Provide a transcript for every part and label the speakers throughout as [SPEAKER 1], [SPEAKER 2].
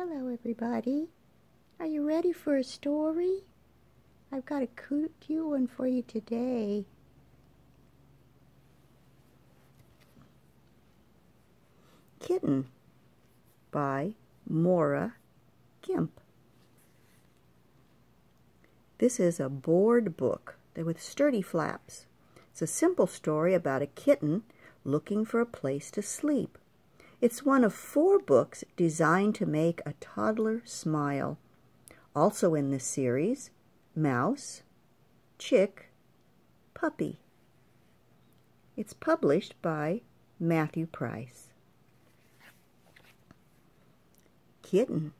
[SPEAKER 1] Hello, everybody. Are you ready for a story? I've got a cute one for you today. Kitten by Maura Kemp. This is a board book with sturdy flaps. It's a simple story about a kitten looking for a place to sleep. It's one of four books designed to make a toddler smile. Also in this series, Mouse, Chick, Puppy. It's published by Matthew Price. Kitten.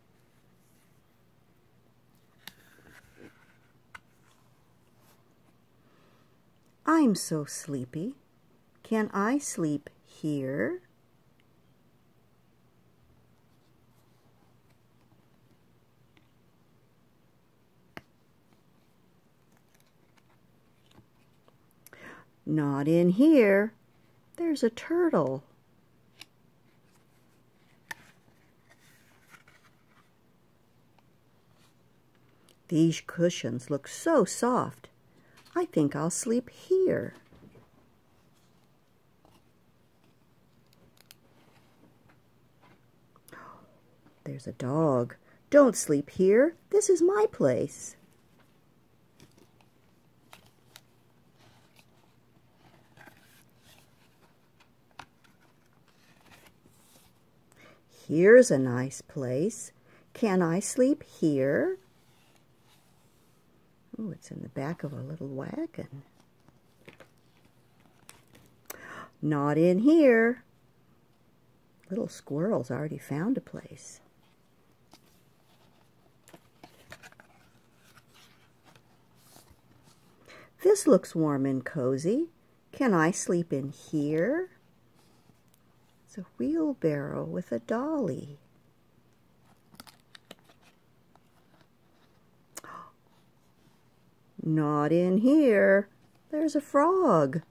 [SPEAKER 1] I'm so sleepy. Can I sleep here? Not in here. There's a turtle. These cushions look so soft. I think I'll sleep here. There's a dog. Don't sleep here. This is my place. Here's a nice place. Can I sleep here? Oh, it's in the back of a little wagon. Not in here. Little squirrel's already found a place. This looks warm and cozy. Can I sleep in here? A wheelbarrow with a dolly. Not in here. There's a frog.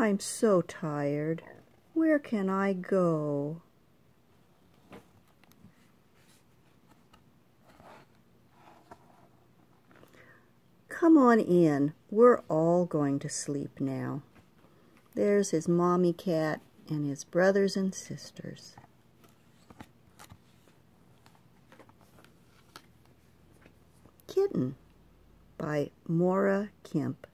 [SPEAKER 1] I'm so tired. Where can I go? Come on in. We're all going to sleep now. There's his mommy cat and his brothers and sisters. Kitten by Maura Kemp.